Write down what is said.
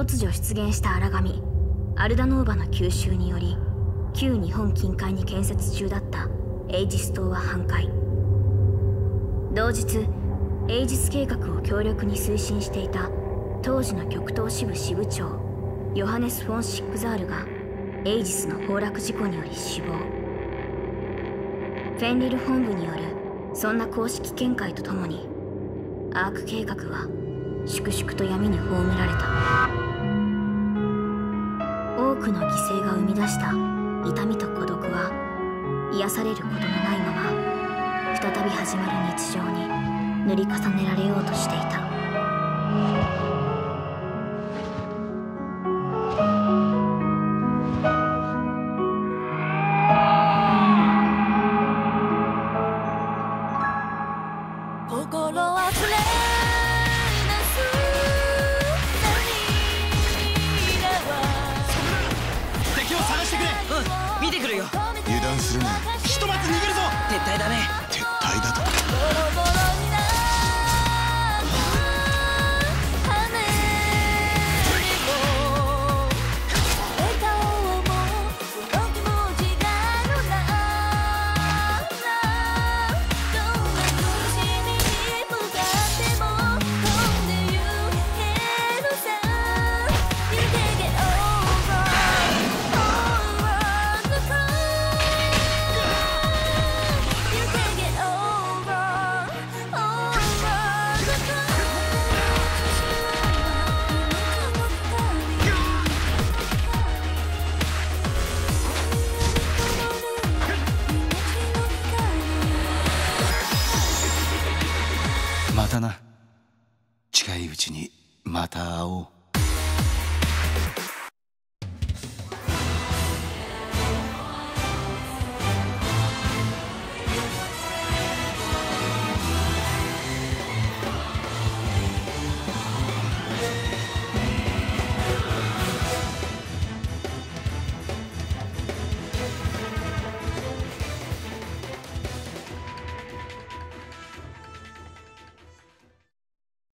突如出現した荒神アルダノーバの吸収により旧日本近海に建設中だったエイジス島は半壊。同日エイジス計画を強力に推進していた当時の極東支部支部長ヨハネス・フォン・シックザールがエイジスの崩落事故により死亡。フェンリル本部によるそんな公式見解とともにアーク計画は粛々と闇に葬られた。多くの犠牲が生み出した痛みと孤独は癒されることのないまま再び始まる日常に塗り重ねられようとしていた。撤退だたな。近いうちにまた会おう。